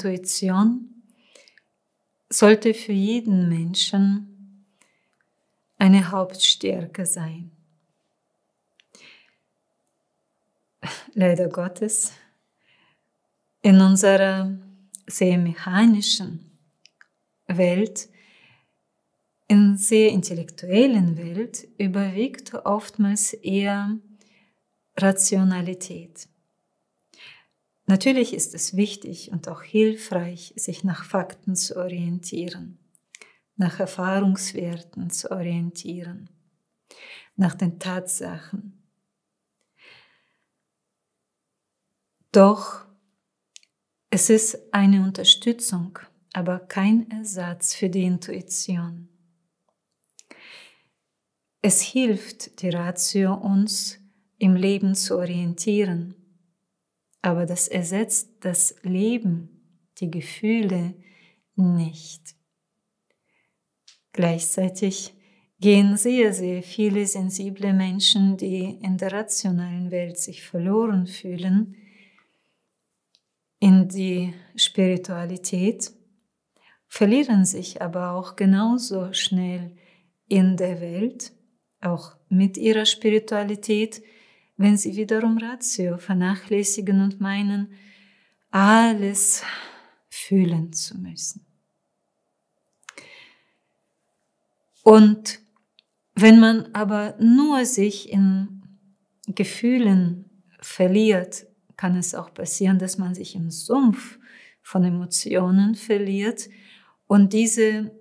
Intuition sollte für jeden Menschen eine Hauptstärke sein. Leider Gottes, in unserer sehr mechanischen Welt, in sehr intellektuellen Welt überwiegt oftmals eher Rationalität. Natürlich ist es wichtig und auch hilfreich, sich nach Fakten zu orientieren, nach Erfahrungswerten zu orientieren, nach den Tatsachen. Doch es ist eine Unterstützung, aber kein Ersatz für die Intuition. Es hilft die Ratio uns im Leben zu orientieren aber das ersetzt das Leben, die Gefühle nicht. Gleichzeitig gehen sehr, sehr viele sensible Menschen, die in der rationalen Welt sich verloren fühlen, in die Spiritualität, verlieren sich aber auch genauso schnell in der Welt, auch mit ihrer Spiritualität, wenn sie wiederum Ratio vernachlässigen und meinen, alles fühlen zu müssen. Und wenn man aber nur sich in Gefühlen verliert, kann es auch passieren, dass man sich im Sumpf von Emotionen verliert und diese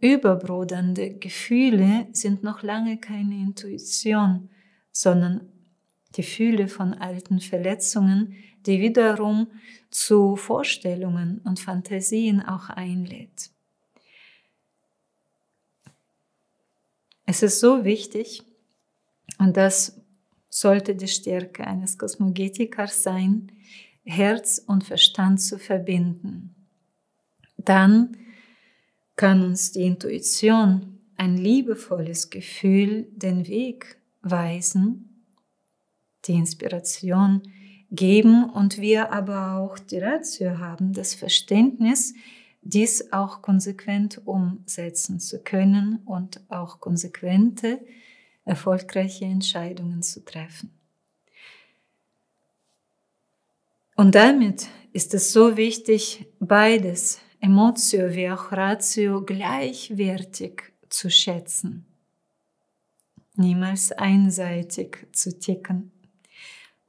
überbrodernde Gefühle sind noch lange keine Intuition, sondern Gefühle von alten Verletzungen, die wiederum zu Vorstellungen und Fantasien auch einlädt. Es ist so wichtig, und das sollte die Stärke eines Kosmogetikers sein, Herz und Verstand zu verbinden. Dann kann uns die Intuition, ein liebevolles Gefühl, den Weg weisen die Inspiration geben und wir aber auch die Ratio haben, das Verständnis, dies auch konsequent umsetzen zu können und auch konsequente, erfolgreiche Entscheidungen zu treffen. Und damit ist es so wichtig, beides, Emotio wie auch Ratio, gleichwertig zu schätzen. Niemals einseitig zu ticken.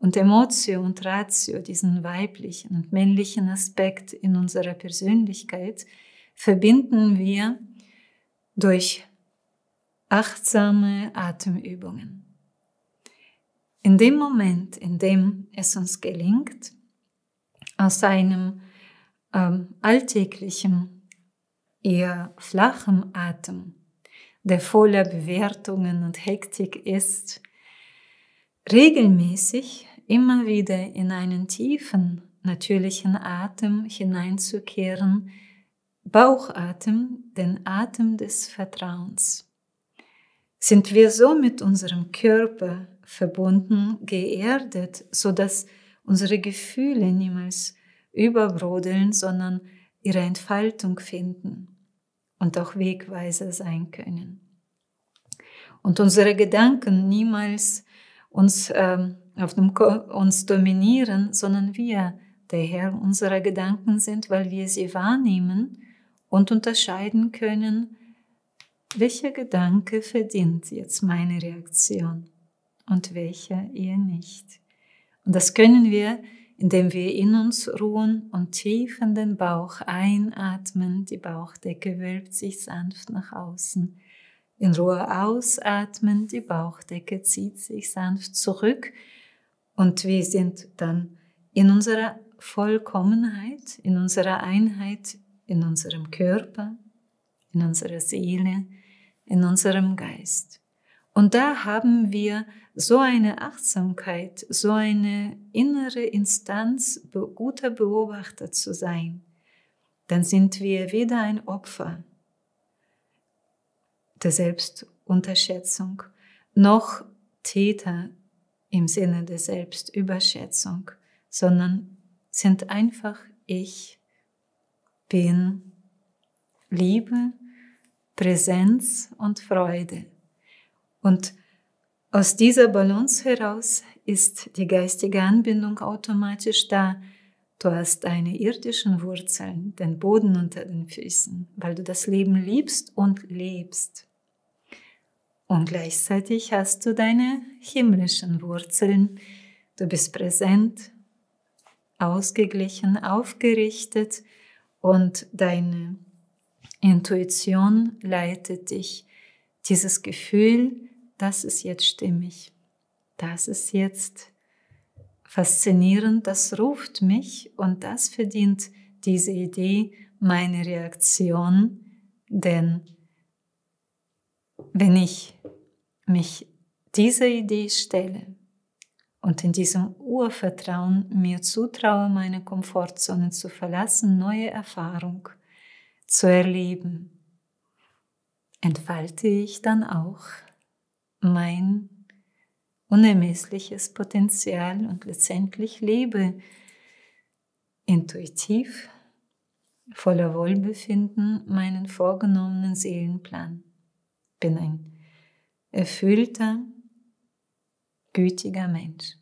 Und Emotio und Ratio, diesen weiblichen und männlichen Aspekt in unserer Persönlichkeit, verbinden wir durch achtsame Atemübungen. In dem Moment, in dem es uns gelingt, aus einem ähm, alltäglichen, eher flachen Atem, der voller Bewertungen und Hektik ist, regelmäßig immer wieder in einen tiefen, natürlichen Atem hineinzukehren, Bauchatem, den Atem des Vertrauens. Sind wir so mit unserem Körper verbunden, geerdet, so dass unsere Gefühle niemals überbrodeln, sondern ihre Entfaltung finden und auch Wegweiser sein können. Und unsere Gedanken niemals uns ähm, auf dem, uns dominieren, sondern wir der Herr unserer Gedanken sind, weil wir sie wahrnehmen und unterscheiden können, welcher Gedanke verdient jetzt meine Reaktion und welcher eher nicht. Und das können wir, indem wir in uns ruhen und tief in den Bauch einatmen. Die Bauchdecke wölbt sich sanft nach außen. In Ruhe ausatmen, die Bauchdecke zieht sich sanft zurück und wir sind dann in unserer Vollkommenheit, in unserer Einheit, in unserem Körper, in unserer Seele, in unserem Geist. Und da haben wir so eine Achtsamkeit, so eine innere Instanz, guter Beobachter zu sein. Dann sind wir weder ein Opfer der Selbstunterschätzung, noch Täter im Sinne der Selbstüberschätzung, sondern sind einfach ich bin Liebe, Präsenz und Freude. Und aus dieser Balance heraus ist die geistige Anbindung automatisch da. Du hast deine irdischen Wurzeln, den Boden unter den Füßen, weil du das Leben liebst und lebst. Und gleichzeitig hast du deine himmlischen Wurzeln. Du bist präsent, ausgeglichen, aufgerichtet und deine Intuition leitet dich. Dieses Gefühl, das ist jetzt stimmig, das ist jetzt faszinierend, das ruft mich und das verdient diese Idee meine Reaktion, denn wenn ich mich dieser Idee stelle und in diesem Urvertrauen mir zutraue, meine Komfortzone zu verlassen, neue Erfahrung zu erleben, entfalte ich dann auch mein unermessliches Potenzial und letztendlich lebe intuitiv, voller Wohlbefinden meinen vorgenommenen Seelenplan. Bin ein erfüllter, gütiger Mensch.